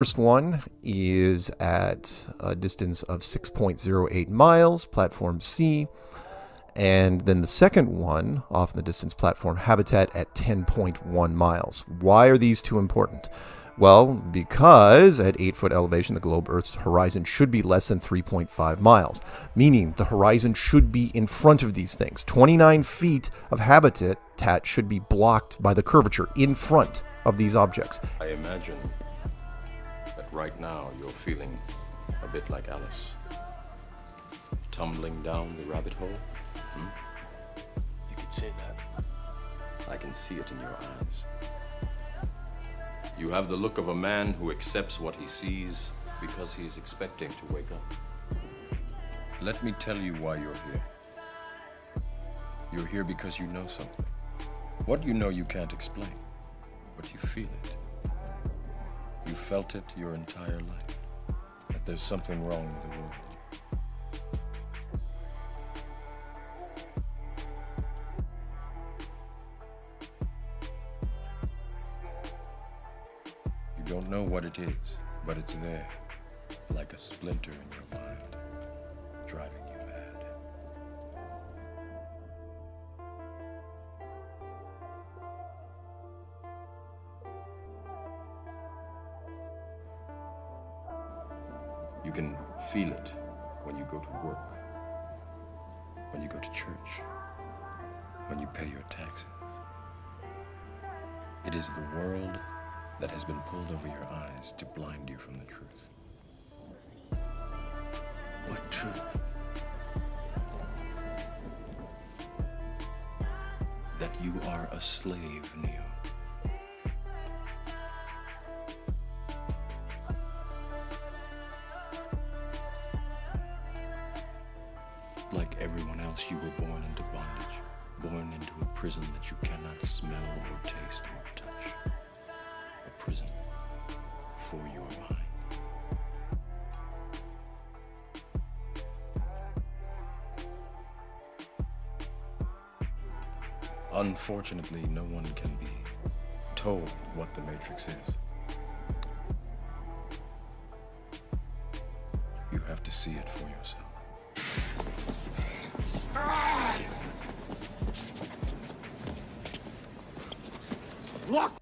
First one is at a distance of 6.08 miles, platform C. And then the second one off the distance platform habitat at 10.1 miles. Why are these two important? Well, because at 8 foot elevation, the globe Earth's horizon should be less than 3.5 miles, meaning the horizon should be in front of these things. 29 feet of habitat should be blocked by the curvature in front of these objects. I imagine right now you're feeling a bit like Alice. Tumbling down the rabbit hole? Hmm? You could say that. I can see it in your eyes. You have the look of a man who accepts what he sees because he is expecting to wake up. Let me tell you why you're here. You're here because you know something. What you know you can't explain, but you feel it. You felt it your entire life. That there's something wrong with the world. You don't know what it is, but it's there, like a splinter in your mind, driving You can feel it when you go to work, when you go to church, when you pay your taxes. It is the world that has been pulled over your eyes to blind you from the truth. What truth? That you are a slave, Neo. Like everyone else, you were born into bondage, born into a prison that you cannot smell or taste or touch. A prison for your mind. Unfortunately, no one can be told what the Matrix is. You have to see it for yourself. Lock